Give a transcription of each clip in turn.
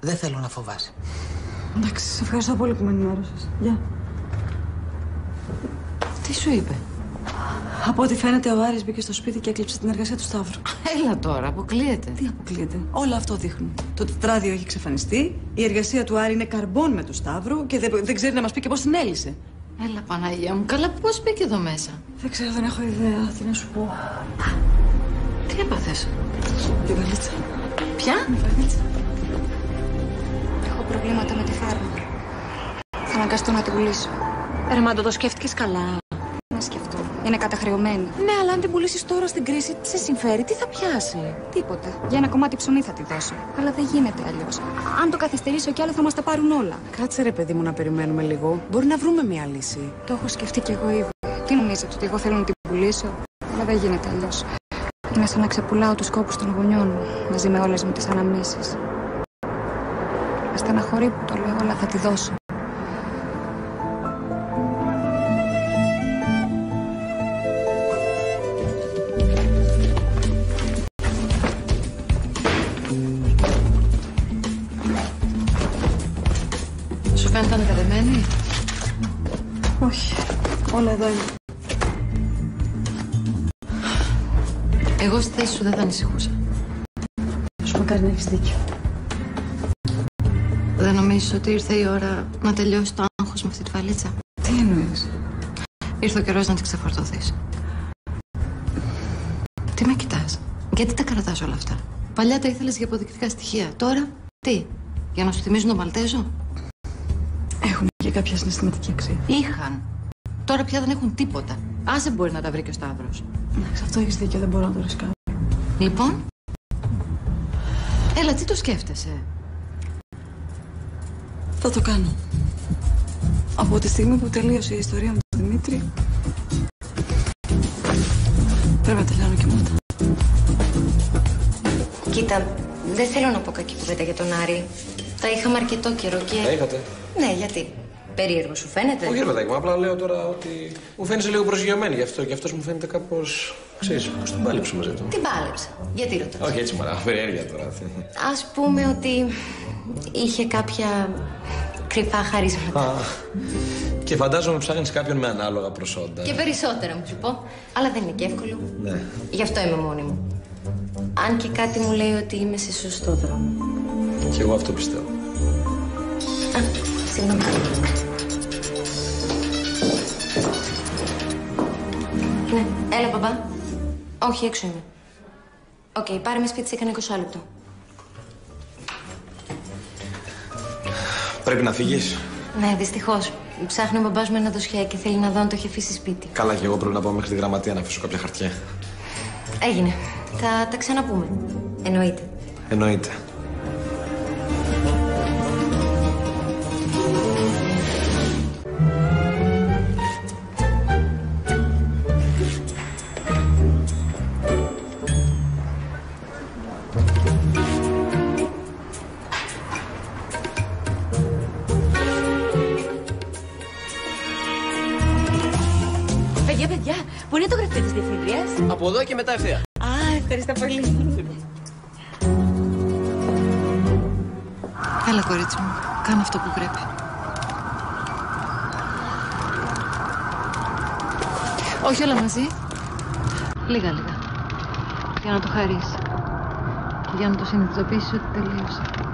Δεν θέλω να φοβάσαι. Εντάξει, σε ευχαριστώ πολύ που με ενημέρωσες. Γεια. Τι σου είπε; Από ό,τι φαίνεται, ο Άρης μπήκε στο σπίτι και έκλειψε την εργασία του Σταύρου. Έλα τώρα, αποκλείεται. Τι αποκλείεται; Όλα αυτό δείχνουν. Το τετράδιο έχει εξαφανιστεί, η εργασία του Άρη είναι καρμπών με του Σταύρου και δεν, δεν ξέρει να μας πει και πώς την έλυσε. Έλα, Παναγία μου, καλά πώς μπήκε εδώ μέσα. Δεν ξέρω, δεν έχω ιδέα. Τι να σου πω. Τι έπαθες; Τη βαλίτσα. Ποια; Τη βαλίτσα. Έχω προβλήματα με τη φάρμα. Θα αναγκαστώ να την πουλήσω. Ρε Μάντο, το σκέφτηκες καλά. Να σκεφτώ. Είναι καταχρεωμένη. Ναι, αλλά αν την πουλήσεις τώρα στην κρίση, τι σε συμφέρει, τι θα πιάσει; Τίποτα. Για ένα κομμάτι ψωμί θα τη δώσω. Αλλά δεν γίνεται αλλιώς. Αν το καθυστερήσω κι άλλο θα μας τα πάρουν όλα. Κάτσε ρε παιδί μου να περιμένουμε λίγο. Μπορεί να βρούμε μια λύση. Το έχω σκεφτεί κι εγώ ήδη. Τι νομίζετε ότι εγώ θέλω να την πουλήσω; Αλλά δεν γίνεται αλλιώς. Είναι σαν να ξεπουλάω τους κόπους των γονιών μου μαζί με όλες μου τις αναμνήσεις. Με στεναχωρεί που το λέω, αλλά θα τη δώσω. Σου φαίνεται ανακατεμένη. Όχι. Όλα εδώ είναι. Εγώ στη θέση σου δεν θα ανησυχούσα. Σου μακάρι να έχεις δίκιο. Δεν νομίζεις ότι ήρθε η ώρα να τελειώσει το άγχος με αυτή τη βαλίτσα. Τι εννοείς; Ήρθε ο καιρός να την ξεφορτωθείς. Τι με κοιτάς; Γιατί τα κρατάς όλα αυτά; Παλιά τα ήθελες για αποδεικτικά στοιχεία. Τώρα, τι; Για να σου θυμίζουν τον Μαλτέζο; Έχουν και κάποια συναισθηματική αξία. Είχαν. Τώρα πια δεν έχουν τίποτα. Άσε μπορεί να τα βρει και ο Σταύρος. Εντάξει, αυτό έχεις δίκιο, δεν μπορώ να το ρισκάρω. Λοιπόν. Έλα, τι το σκέφτεσαι; Θα το κάνω. Από τη στιγμή που τελείωσε η ιστορία με τον Δημήτρη. Πρέπει να τελειώνω και με αυτά. Κοίτα, δεν θέλω να πω κακή κουβέντα για τον Άρη. Τα είχαμε αρκετό καιρό και. Τα είχατε. Ναι, γιατί; Περίεργο σου φαίνεται; Όχι, ρε παιδάκι μου, απλά λέω τώρα ότι μου φαίνεσαι λίγο προσγειωμένη γι' αυτό και αυτό μου φαίνεται κάπως. ξέρεις, πώς την πάλεψε μαζί του. Την πάλεψα. Γιατί ρωτάς; Όχι έτσι, μωρά, περιέργεια τώρα. Ας πούμε ότι είχε κάποια κρυφά χαρίσματα. Α, και φαντάζομαι ψάχνεις κάποιον με ανάλογα προσόντα. Και περισσότερα μου σου πω. Αλλά δεν είναι και εύκολο. Ναι. Γι' αυτό είμαι μόνη μου. Αν και κάτι μου λέει ότι είμαι σε σωστό δρόμο. Και εγώ αυτό πιστεύω. Α, συγγνώμη. Έλα μπαμπά. Όχι, έξω είμαι. Οκ, πάρε με σπίτι σε κανένα 20λεπτο. Πρέπει να φύγεις; Ναι, δυστυχώς. Ψάχνει ο μπαμπάς μου ένα δοσιέ και θέλει να δω αν το έχει αφήσει σπίτι. Καλά, και εγώ πρέπει να πάω μέχρι τη γραμματεία να αφήσω κάποια χαρτιά. Έγινε. Θα τα ξαναπούμε. Εννοείται. Εννοείται. Ευθεία. Α, ευχαριστώ πολύ. Έλα, κορίτσι μου. Κάνε αυτό που πρέπει. Όχι όλα μαζί. Λίγα, λίγα. Για να το χαρείς. Για να το συνειδητοποιήσεις ότι τελείωσε.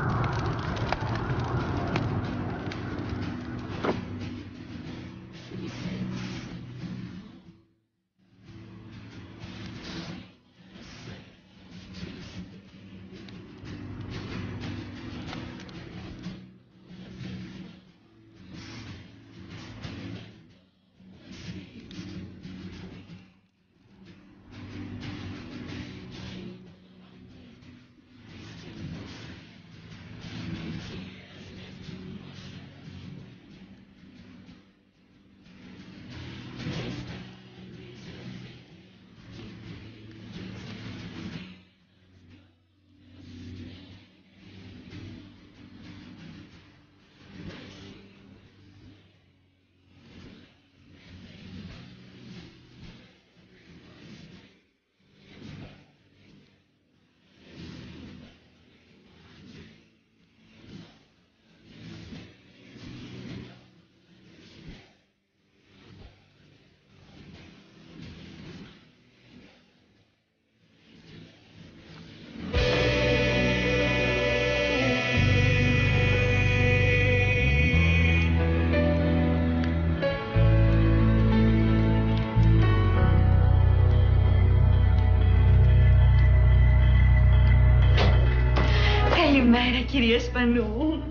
Κυρία Σπανού.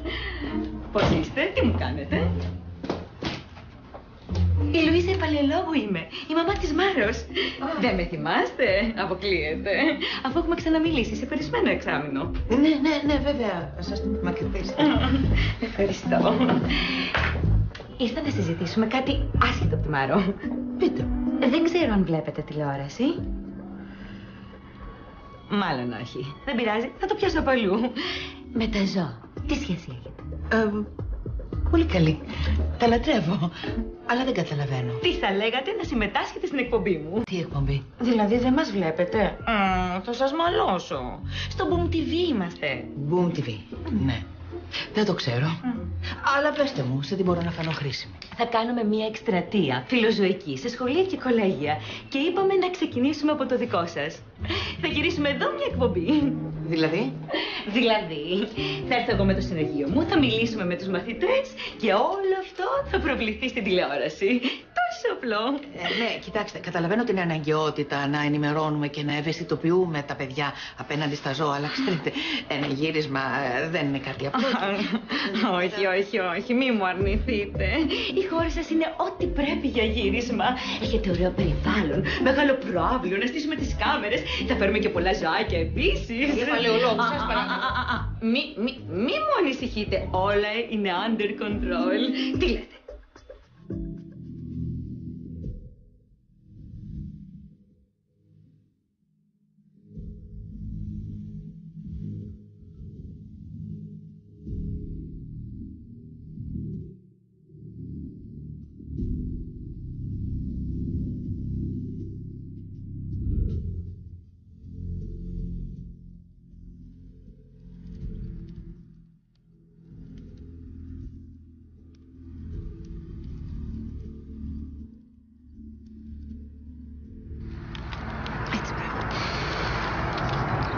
Πώς είστε, τι μου κάνετε; Η Λουίζα Παλαιολόγου είμαι, η μαμά της Μάρος. Δεν με θυμάστε, αποκλείεται. Αφού έχουμε ξαναμιλήσει σε περισμένο εξάμεινο. Ναι, ναι, ναι, βέβαια. Σας το μακρυθίστε. Ευχαριστώ. Ήρθα να συζητήσουμε κάτι άσχετο από τη Μάρο. Πείτε. Δεν ξέρω αν βλέπετε τηλεόραση. Μάλλον όχι. Δεν πειράζει, θα το πιάσω από αλλού. Με τα ζώα. Τι σχέση έχετε; Ε, πολύ καλή. Τα λατρεύω. Αλλά δεν καταλαβαίνω. Τι θα λέγατε να συμμετάσχετε στην εκπομπή μου; Τι εκπομπή; Δηλαδή δεν μας βλέπετε; Mm, θα σας μαλώσω. Στο Boom TV είμαστε. Boom TV. Ναι. Δεν το ξέρω. Αλλά πέστε μου, σε τι μπορώ να φανώ χρήσιμη. Θα κάνουμε μια εκστρατεία φιλοζωική σε σχολεία και κολέγια. Και είπαμε να ξεκινήσουμε από το δικό σας. Θα γυρίσουμε εδώ μια εκπομπή. Δηλαδή; Δηλαδή, θα έρθω εγώ με το συνεργείο μου, θα μιλήσουμε με τους μαθητές και όλο αυτό θα προβληθεί στην τηλεόραση. Τόσο απλό. Ε, ναι, κοιτάξτε, καταλαβαίνω την αναγκαιότητα να ενημερώνουμε και να ευαισθητοποιούμε τα παιδιά απέναντι στα ζώα, αλλά ξέρετε, ένα γύρισμα ε, δεν είναι κάτι απλό. όχι, όχι, όχι, μη μου αρνηθείτε. Η χώρα σας είναι ό,τι πρέπει για γύρισμα. Έχετε ωραίο περιβάλλον, μεγάλο πρόβλημα, να στήσουμε τις κάμερες. Θα φέρουμε και πολλά ζωάκια επίσης. Κύριε Παλαιολόγου, σας Α, α, παρακαλώ. α, α, α, Μη, μη, μη μου ανησυχείτε, όλα είναι under control. Τι λέτε;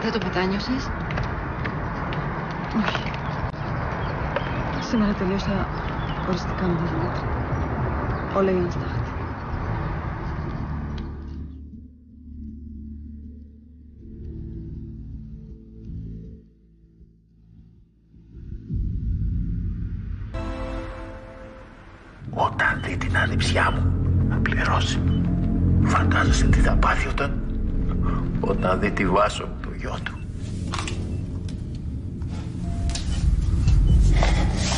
Δεν το μετάνιωσες. Όχι. Σήμερα τελείωσα οριστικά με τη Δημήτρη. Όλα έγιναν στάχτη. Όταν δει την ανιψιά μου να πληρώσει. Φαντάζεσαι τι θα πάθει όταν... Όταν δει τη βάσο του γιο του.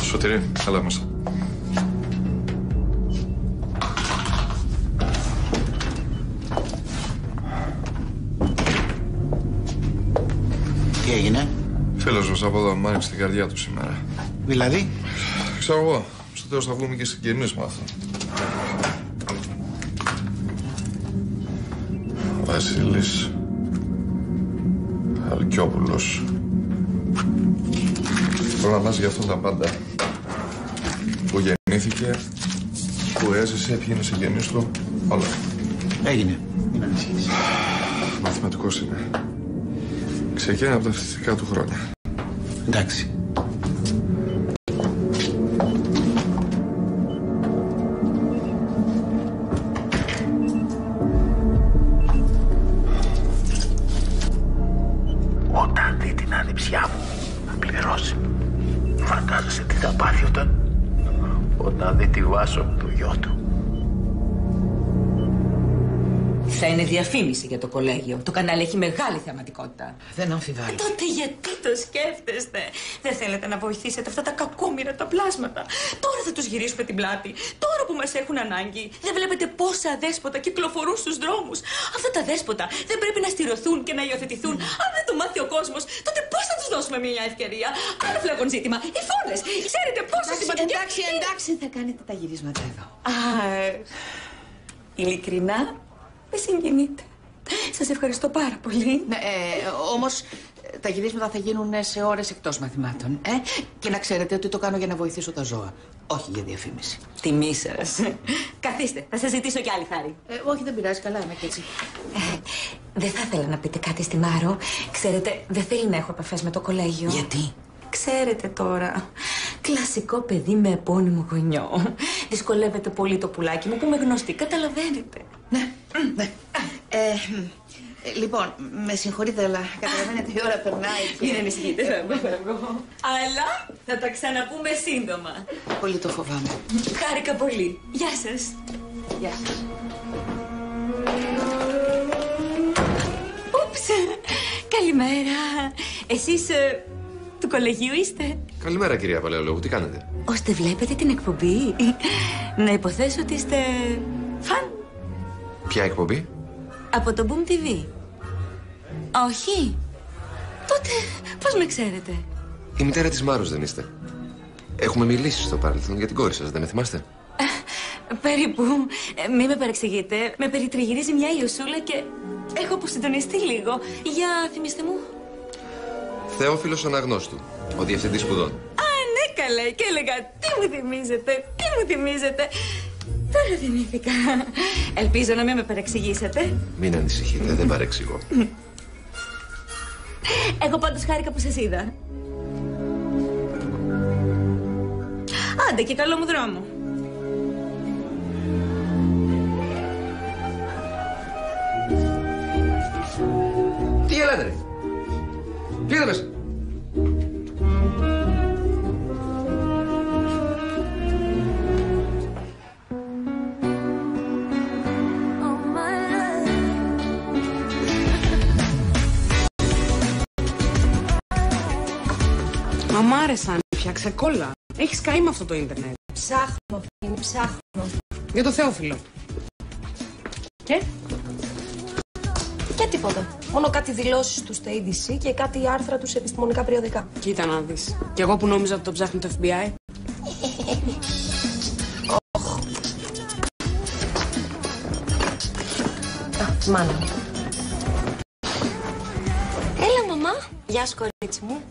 Σωτηρή, έλα μέσα. Τι έγινε, Φίλος μας από εδώ μου άνοιξε την καρδιά του σήμερα. δηλαδή; Ξέρω εγώ, στο τέλος θα βγούμε και συγγενείς με αυτό. Βασίλης Αλκιόπουλος Θέλω να μάθεις για αυτόν τα πάντα. Που γεννήθηκε, που έζησε, ποιοι είναι οι συγγενείς του, όλα. Έγινε. Μην ανησυχείς. Μαθηματικός είναι. Ξεκίνησε από τα φυσικά του χρόνια. Εντάξει. Διαφήμιση για το κολέγιο. Το κανάλι έχει μεγάλη θεαματικότητα. Δεν αμφιβάλλω. Τότε γιατί το σκέφτεστε; Δεν θέλετε να βοηθήσετε αυτά τα κακόμοιρα τα πλάσματα. Τώρα θα τους γυρίσουμε την πλάτη. Τώρα που μας έχουν ανάγκη. Δεν βλέπετε πόσα δέσποτα κυκλοφορούν στους δρόμους. Αυτά τα δέσποτα δεν πρέπει να στηρωθούν και να υιοθετηθούν. Αν δεν το μάθει ο κόσμος, τότε πώς θα τους δώσουμε μια ευκαιρία; Άλλο φλέγον ζήτημα. Οι φόνες. Ξέρετε πόσο σημαντικές... Εντάξει, εντάξει, θα κάνετε τα γυρίσματα εδώ. Α, ειλικρινά, με συγκινείτε. Σας ευχαριστώ πάρα πολύ. Ναι, ε, όμως ε, τα γυρίσματα θα γίνουν σε ώρες εκτός μαθημάτων. Ε; Και να ξέρετε ότι το κάνω για να βοηθήσω τα ζώα. Όχι για διαφήμιση. Τιμή σας. Καθίστε, θα σας ζητήσω κι άλλη χάρη. Ε, όχι, δεν πειράζει, καλά είμαι και έτσι. Ε, δεν θα ήθελα να πείτε κάτι στη Μάρο. Ξέρετε, δεν θέλει να έχω επαφές με το κολέγιο. Γιατί; Ξέρετε τώρα. Κλασικό παιδί με επώνυμο γονιό. Δυσκολεύεται πολύ το πουλάκι μου που είμαι γνωστή. Καταλαβαίνετε. Ναι, ναι. Ε, Ε, λοιπόν, με συγχωρείτε, αλλά καταλαβαίνετε η ώρα περνάει. και- Μην ανησυχείτε, φεύγω. Αλλά θα τα ξαναπούμε σύντομα. Πολύ το φοβάμαι. Χάρηκα πολύ. Γεια σας. Γεια σας. Ούψ. Καλημέρα. Εσείς ε, του κολεγίου είστε; Καλημέρα, κυρία Παλαιολόγου. Τι κάνετε; Ώστε βλέπετε την εκπομπή; Να υποθέσω ότι είστε φαν Ποια εκπομπή; από το Boom TV. Όχι. Τότε πώς με ξέρετε; Η μητέρα της Μάρους δεν είστε. Έχουμε μιλήσει στο παρελθόν για την κόρη σας, δεν με θυμάστε; Περίπου. Ε, Μη με παρεξηγείτε. Με περιτριγυρίζει μια ιωσούλα και έχω αποσυντονιστεί λίγο. Για θυμίστε μου. Θεόφιλος Αναγνώστου, ο διευθυντής σπουδών. Α, ναι καλέ. Και έλεγα τι μου θυμίζετε, τι μου θυμίζετε. Τώρα θυμήθηκα. Ελπίζω να μην με παρεξηγήσετε. Μην ανησυχείτε, δεν παρεξηγώ. Εγώ πάντως χάρηκα που σας είδα. Άντε και καλό μου δρόμο. Τι γελάτε, ρε. Πήγαινε μέσα. Άρεσαν, φτιάξε κόλλα. Έχεις καεί με αυτό το ίντερνετ. Ψάχνω, είναι ψάχνω. Για το Θεόφιλο. Και; Και τίποτα. Μόνο κάτι δηλώσεις τους στα ADC και κάτι άρθρα τους σε επιστημονικά περιοδικά. Κοίτα να δεις. Κι εγώ που νόμιζα ότι το ψάχνει το FBI. Α, μάνα μου. Έλα, μαμά. Γεια σου, κορίτσι μου.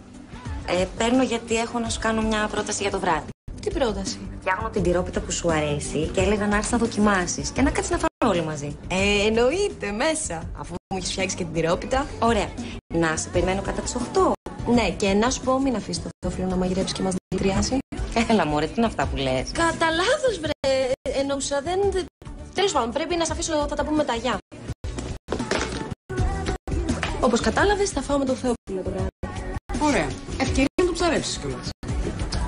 Ε, παίρνω γιατί έχω να σου κάνω μια πρόταση για το βράδυ. Τι πρόταση; Φτιάχνω την τυρόπιτα που σου αρέσει και έλεγα να έρθεις να δοκιμάσεις και να κάτσεις να φάμε όλοι μαζί. Ε, εννοείται μέσα. Αφού μου έχεις φτιάξει και την τυρόπιτα. Ωραία. Να σε περιμένω κατά τις 8. Ναι, και να σου πω, μην αφήσεις το Θεόφιλο να μαγειρέψει και μας δηλητηριάσει. Έλα, μωρέ, τι είναι αυτά που λες; Κατά λάθος, βρε. Εννοούσα, δεν. Τέλος πάντων, πρέπει να σε αφήσω, θα τα πούμε μετά. Γεια. Όπως κατάλαβες, θα φάω με το Θεόφιλο το βράδυ. Ωραία. Ευκαιρία να το ψαρέψεις κιόλας.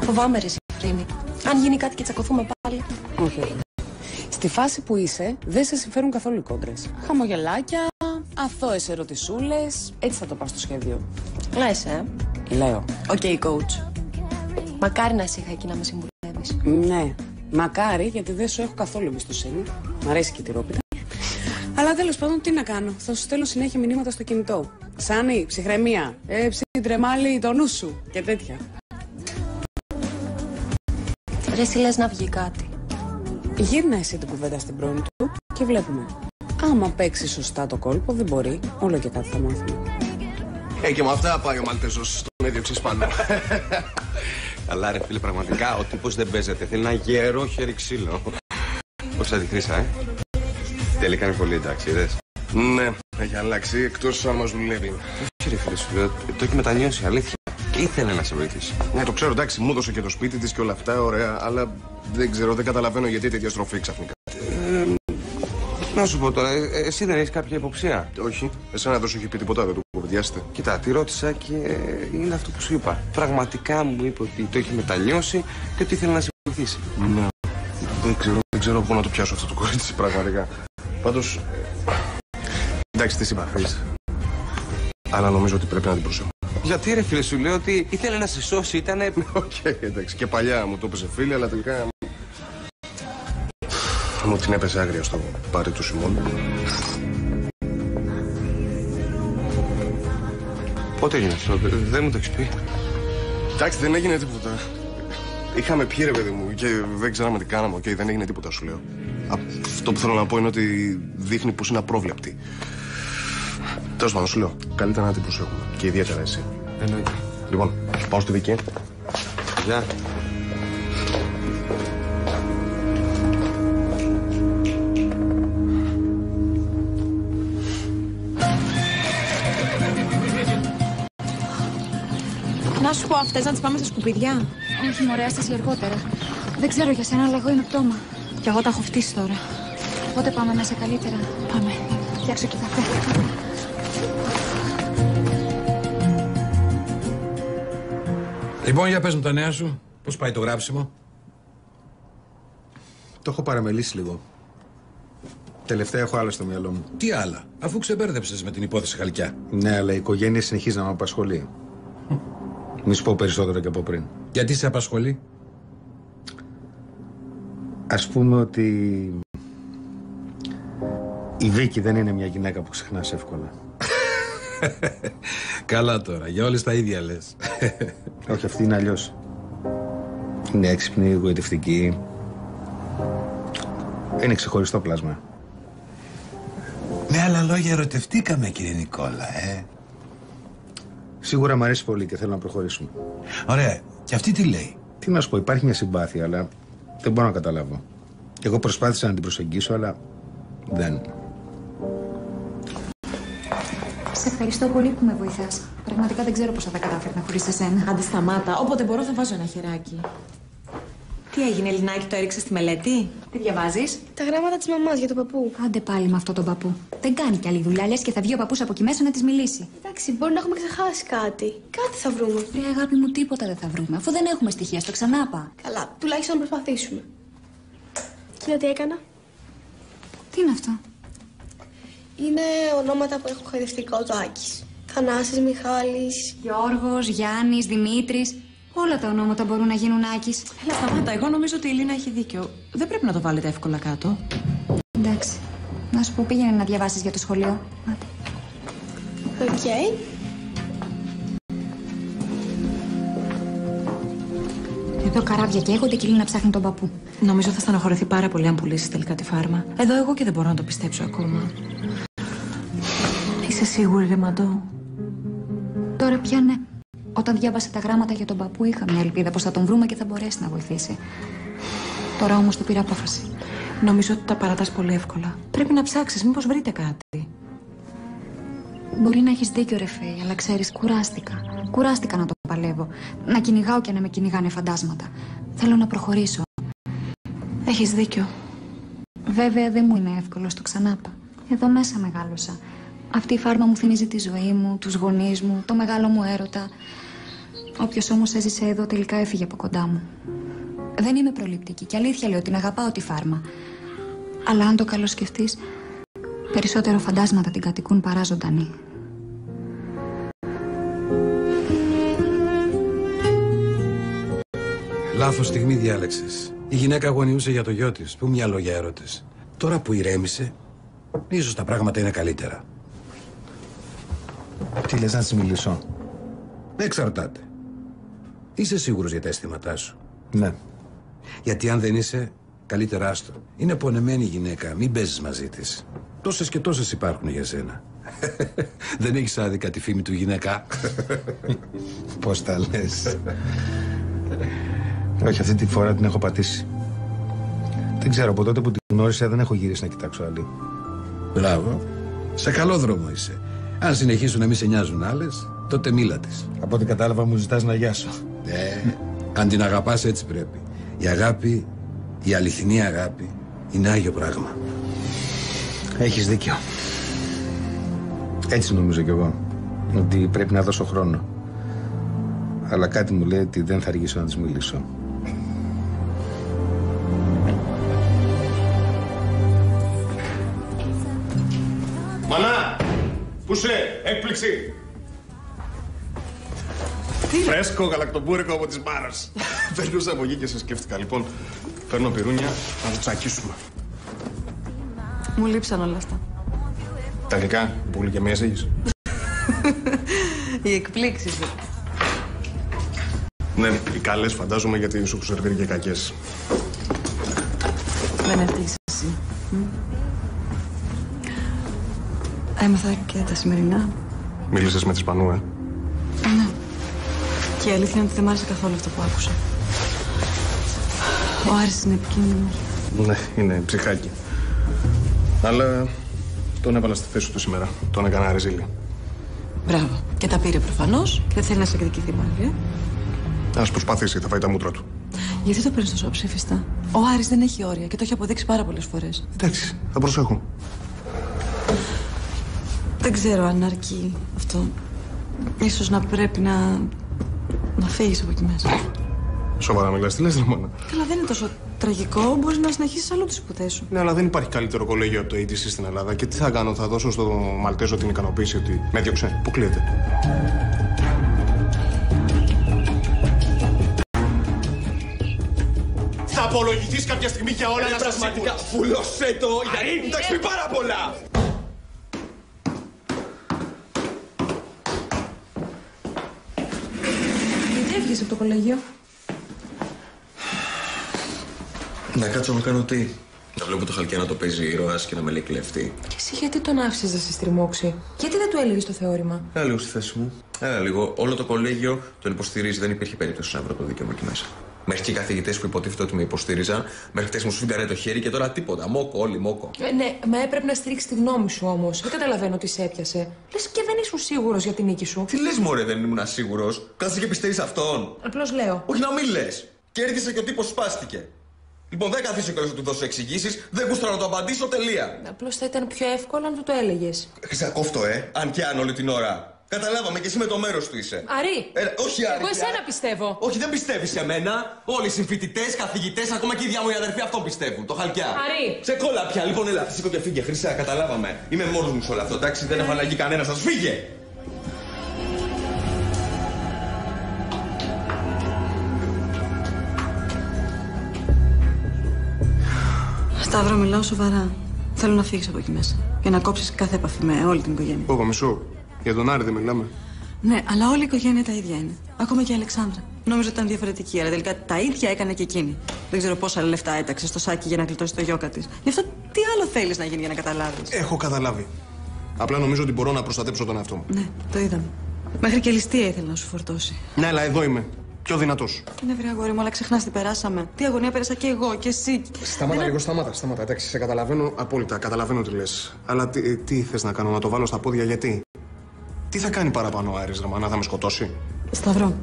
Φοβάμαι, ρε, Σιφρίνη. Αν γίνει κάτι και τσακωθούμε πάλι. Όχι, όχι. Στη φάση που είσαι, δεν σε συμφέρουν καθόλου οι κόντρες. Χαμογελάκια, αθώες ερωτησούλες. Έτσι θα το πας στο σχέδιο. Λε, ε. Λέω. Οκ, coach. Μακάρι να σε είχα εκεί να με συμβουλεύεις. Ναι. Μακάρι, γιατί δεν σου έχω καθόλου εμπιστοσύνη. Μ' αρέσει και η τυρόπιτα. Αλλά τέλος πάντων, τι να κάνω. Θα σου στέλνω συνέχεια μηνύματα στο κινητό. Σάνι, ψυχραιμία. Ε, ψυχητρεμάλι το νου σου. Και τέτοια. Ρε, εσύ λες να βγει κάτι. Γύρνα εσύ την κουβέντα στην πρώην του και βλέπουμε. Άμα παίξει σωστά το κόλπο, δεν μπορεί. Όλο και κάτι θα μάθουμε. Ε, και με αυτά πάει ο Μαλτέζο στον έδιωξε πάνω. Καλά, ρε φίλε, πραγματικά ο τύπος δεν παίζεται. Θέλει ένα γερό χέρι ξύλο. Πώς θα τη χρήσα, ε; Τελικά είναι πολύ εντάξει, είδες. Ναι, έχει αλλάξει εκτός αν μα δουλεύει. Όχι, ρε φίλε, σου λέω, το έχει μετανιώσει, αλήθεια. Και ήθελε να σε βοηθήσει. Ναι, το ξέρω, εντάξει, μου έδωσε και το σπίτι της και όλα αυτά, ωραία, αλλά δεν ξέρω, δεν καταλαβαίνω γιατί τέτοια στροφή ξαφνικά. Ε, να σου πω τώρα, ε, εσύ δεν έχεις κάποια υποψία; Όχι, εσένα δεν σου έχει πει τίποτα, δεν το κουβεντιάσετε. Κοίτα, τη ρώτησα και ε, είναι αυτό που σου είπα. Πραγματικά μου είπε ότι το έχει μετανιώσει και ότι ήθελε να σε βοηθήσει. Ναι. Δεν ξέρω, δεν ξέρω πού να το πιάσω αυτό το κορίτσι, πραγματικά. Πάντως. Εντάξει, τι συμπαθείς. Αλλά νομίζω ότι πρέπει να την προσέχω. Γιατί ρε φίλε, σου λέω ότι ήθελε να σε σώσει, ήταν. Οκ, εντάξει. Και παλιά μου το έπεσε φίλη, αλλά τελικά. Μου την έπεσε άγρια στο πάρτι του Σιμών. Πότε έγινε αυτό, δε- δεν μου το έχεις πει. Εντάξει, δεν έγινε τίποτα. Είχαμε πιει ρε παιδί μου και δεν ξέραμε τι κάναμε. Οκ, δεν έγινε τίποτα, σου λέω. Αυτό που θέλω να πω είναι ότι δείχνει πως είναι απρόβλεπτη. Τέλος πάντων, σου λέω, καλύτερα να την προσέχουμε. Και ιδιαίτερα εσύ. Εννοείται. Λοιπόν, πάω στη δική. Γεια. Να σου πω αυτές να τις πάμε στα σκουπίδια. Όχι, μωρέ, άσταση αργότερα. Δεν ξέρω για σένα, αλλά εγώ είμαι πτώμα. Κι εγώ τα έχω φτύσει τώρα. Πότε πάμε μέσα καλύτερα. Πάμε. Φτιάξω και καφέ. Λοιπόν, για πες μου τα νέα σου. Πώς πάει το γράψιμο; Το έχω παραμελήσει λίγο. Τελευταία έχω άλλο στο μυαλό μου. Τι άλλα, αφού ξεμπέρδεψες με την υπόθεση χαλκιά. Ναι, αλλά η οικογένεια συνεχίζει να με απασχολεί. Μη σου πω περισσότερο και από πριν. Γιατί σε απασχολεί, Ας πούμε ότι η Βίκη δεν είναι μια γυναίκα που ξεχνάς εύκολα. Καλά τώρα, για όλες τα ίδια λες. Όχι, αυτή είναι αλλιώς. Είναι έξυπνη, εγωιτευτική. Είναι ξεχωριστό πλάσμα. Με άλλα λόγια ερωτευτήκαμε κύριε Νικόλα, ε. Σίγουρα μου αρέσει πολύ και θέλω να προχωρήσουμε. Ωραία. Και αυτή τι λέει; Τι να σου πω, υπάρχει μια συμπάθεια, αλλά δεν μπορώ να καταλάβω. Εγώ προσπάθησα να την προσεγγίσω, αλλά δεν. Σε ευχαριστώ πολύ που με βοηθάς. Πραγματικά δεν ξέρω πώς θα τα κατάφερνα χωρίς εσένα. Άντε σταμάτα. Όποτε μπορώ θα βάζω ένα χεράκι. Τι έγινε, Ελληνάκη, το έριξες στη μελέτη; Τι διαβάζεις; Τα γράμματα της μαμάς για τον παππού. Άντε πάλι με αυτόν τον παππού. Δεν κάνει κι άλλη δουλειά, λες και θα βγει ο παππούς από εκεί μέσα να της μιλήσει. Εντάξει, μπορεί να έχουμε ξεχάσει κάτι. Κάτι θα βρούμε. Ρε αγάπη μου, τίποτα δεν θα βρούμε. Αφού δεν έχουμε στοιχεία, στο ξανάπα. Καλά, τουλάχιστον να προσπαθήσουμε. Κοίτα τι έκανα; Τι είναι αυτό; Είναι ονόματα που έχουν χαϊδευτικό το Άκης. Θανάσης, Μιχάλης. Γιώργος, Γιάννης, Δημήτρης. Όλα τα ονόματα μπορούν να γίνουν Άκης. Έλα, σταμάτα. Εγώ νομίζω ότι η Ελίνα έχει δίκιο. Δεν πρέπει να το βάλετε εύκολα κάτω. Εντάξει. Να σου πω, πήγαινε να διαβάσεις για το σχολείο. Άντε. Οκ. Εδώ καράβια καίγονται και η Λίνα ψάχνει τον παππού. Νομίζω θα στεναχωρηθεί πάρα πολύ αν πουλήσει τελικά τη φάρμα. Εδώ εγώ και δεν μπορώ να το πιστέψω ακόμα. Είσαι σίγουρη, ρε Μαντώ; Τώρα πια ναι. Όταν διάβασε τα γράμματα για τον παππού, είχα μια ελπίδα πως θα τον βρούμε και θα μπορέσει να βοηθήσει. Τώρα όμως το πήρα απόφαση. Νομίζω ότι τα παρατάς πολύ εύκολα. Πρέπει να ψάξεις, μήπως βρείτε κάτι. Μπορεί να έχεις δίκιο, ρε Φέη, αλλά ξέρεις, κουράστηκα. Κουράστηκα να το παλεύω. Να κυνηγάω και να με κυνηγάνε φαντάσματα. Θέλω να προχωρήσω. Έχεις δίκιο. Βέβαια δεν μου είναι εύκολο, το ξανάπα. Εδώ μέσα μεγάλωσα. Αυτή η φάρμα μου θυμίζει τη ζωή μου, τους γονείς μου, το μεγάλο μου έρωτα. Όποιος όμως έζησε εδώ τελικά έφυγε από κοντά μου. Δεν είμαι προληπτική και αλήθεια λέω την αγαπάω τη φάρμα. Αλλά αν το καλώς σκεφτείς, περισσότερο φαντάσματα την κατοικούν παρά ζωντανή. Λάθος στιγμή διάλεξες. Η γυναίκα αγωνιούσε για το γιο της. Πού μυαλό για έρωτε. Τώρα που ηρέμησε, ίσως τα πράγματα είναι καλύτερα. Τι λες να της μιλήσω; Εξαρτάται. Είσαι σίγουρος για τα αισθήματά σου; Ναι. Γιατί αν δεν είσαι, καλύτερα άστο. Είναι πονεμένη η γυναίκα, μην παίζεις μαζί της. Τόσες και τόσες υπάρχουν για σένα. δεν έχεις άδικα τη φήμη του γυναίκα. Πώς τα λες; Όχι, αυτή τη φορά την έχω πατήσει. Δεν ξέρω, από τότε που την γνώρισα δεν έχω γυρίσει να κοιτάξω άλλη. Μπράβο. Σε καλό δρόμο είσαι. Αν συνεχίσουν να μην σε νοιάζουν άλλες, τότε μίλα της. Από ό,τι κατάλαβα, μου ζητάς να γιάσω. Ναι, αν την αγαπάς, έτσι πρέπει. Η αγάπη, η αληθινή αγάπη, είναι άγιο πράγμα. Έχεις δίκιο. Έτσι νομίζω κι εγώ. Ότι πρέπει να δώσω χρόνο. Αλλά κάτι μου λέει ότι δεν θα αργήσω να της μιλήσω. Πού σε, έκπληξη! Τι; Φρέσκο γαλακτομπούρικο από τις μπάρας. Περνούσα από εκεί και σε σκέφτηκα. Λοιπόν, παίρνω πυρούνια να το τσακίσουμε. Μου λείψαν όλα αυτά. Τα γλυκά, που γλυκαιμία έχεις. Οι εκπλήξεις. Ναι, οι καλές φαντάζομαι γιατί σου έχουν σερβίρει και κακές. Δεν ευτύχει Έμαθα και τα σημερινά. Μίλησες με τη Σπανού, ε; Ναι. Και η αλήθεια είναι ότι δεν μ' άρεσε καθόλου αυτό που άκουσα. Ο Άρης είναι επικίνδυνος. Ναι, είναι ψυχάκι. Αλλά τον έβαλα στη θέση του σήμερα. Τον έκανα ρεζίλη. Μπράβο. Και τα πήρε προφανώς και δεν θέλει να σε εκδικηθεί πάλι. Ε. Ας προσπαθήσει, θα φάει τα μούτρα του. Γιατί το παίρνεις τόσο ψήφιστα; Ο Άρης δεν έχει όρια και το έχει αποδείξει πάρα πολλές φορές. Εντάξει, θα προσέχω. Δεν ξέρω αν αρκεί αυτό. Ίσως να πρέπει να Να φύγεις από εκεί μέσα. Σοβαρά μιλάς, τι λες ρε μάνα. Καλά, δεν είναι τόσο τραγικό. Μπορείς να συνεχίσεις άλλο τις σπουδέ σου. Ναι, αλλά δεν υπάρχει καλύτερο κολέγιο από το ATC στην Ελλάδα. Και τι θα κάνω, θα δώσω στο Μαλτέζο την ικανοποίηση ότι με έδιωξε. Πού κλείεται; Θα απολογηθείς κάποια στιγμή για όλα να σας Πραγματικά, φουλωσέ το, γιατί μου τα έχεις πει πάρα πολλά. Γιατί έφυγες από το κολέγιο. Να κάτσω να κάνω τι; Να βλέπω το χαλκιά να το παίζει ήρωας και να με λέει κλεφτή. Και εσύ γιατί τον άφησες να σε στριμώξει; Γιατί δεν του έλεγες το θεώρημα; Έλα λίγο στη θέση μου. Έλα λίγο. Όλο το κολέγιο τον υποστηρίζει. Δεν υπήρχε περίπτωση να βρω το δίκαιο μου εκεί μέσα. Μέχρι και οι καθηγητές που υποτίθεται ότι με υποστήριζαν, μέχρι χτε μου σφίγγαρε το χέρι και τώρα τίποτα. Μόκο, όλοι μόκο. Ε, ναι, μα έπρεπε να στηρίξει τη γνώμη σου όμως. Δεν καταλαβαίνω τι σε έπιασε. Λες και δεν ήσουν σίγουρος για την νίκη σου. Τι λες, Μωρέ, δεν ήμουν σίγουρος. Κάτσε και πιστεύει αυτόν. Απλώς λέω. Όχι να μην λες. Κέρδισε και ο τύπος σπάστηκε. Λοιπόν, δεν καθίσω κιόλα να του δώσω εξηγήσεις. Δεν γούστρα να το απαντήσω, τελεία. Απλώς θα ήταν πιο εύκολο αν του το έλεγες. Χρυσακόφτο, ε. Αν και αν όλη την ώρα. Καταλάβαμε και εσύ με το μέρος του είσαι. Αρή! Έλα, όχι, Άρη. Εγώ πια. εσένα πιστεύω. Όχι, δεν πιστεύεις σε μένα. Όλοι οι συμφοιτητές, καθηγητές, ακόμα και η ίδια μου η αδερφή αυτόν πιστεύουν. Το χαλκιά. Αρή! Σε κόλλα πια. Λοιπόν, έλα, σήκω και φύγε. Χρυσά, καταλάβαμε. Είμαι μόνος μου σε όλο αυτό, εντάξει. Δεν έχω αλλαγή κανένας. Σα φύγε. Σταύρο, μιλάω σοβαρά. Θέλω να φύγεις από εκεί μέσα. Και να κόψεις κάθε επαφή με όλη την οικογένεια. Πόγα, μισό. Για τον Άρη δεν μιλάμε. Ναι, αλλά όλη η οικογένεια τα ίδια είναι. Ακόμα και η Αλεξάνδρα. Νόμιζα ότι ήταν διαφορετική, αλλά τελικά τα ίδια έκανε και εκείνη. Δεν ξέρω πόσα λεφτά έταξε στο σάκι για να γλιτώσει το γιόκα της. Γι' αυτό τι άλλο θέλεις να γίνει για να καταλάβεις; Έχω καταλάβει. Απλά νομίζω ότι μπορώ να προστατέψω τον εαυτό μου. Ναι, το είδαμε. Μέχρι και ληστεία ήθελε να σου φορτώσει. Ναι, αλλά εδώ είμαι. Πιο δυνατός. Είναι βρε αγόρι μου, αλλά ξεχνάς τι περάσαμε. Τι αγωνία πέρασα και εγώ και εσύ. Σταμάτα λίγο, σταμάτα, σταμάτα. Εντάξει, σε καταλαβαίνω απόλυτα. Καταλαβαίνω τι λες. Αλλά τι, τι θες να κάνω, να το βάλω στα πόδια, γιατί; Τι θα κάνει παραπάνω ο Άρης, ρε μάνα, θα με σκοτώσει; Σταυρό.